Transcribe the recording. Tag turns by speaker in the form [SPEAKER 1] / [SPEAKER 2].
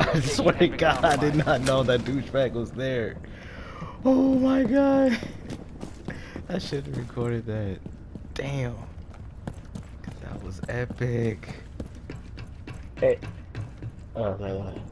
[SPEAKER 1] I swear to God, I did not know that douchebag was there. Oh my God. I should have recorded that. Damn. That was epic.
[SPEAKER 2] Hey. Oh, no, no.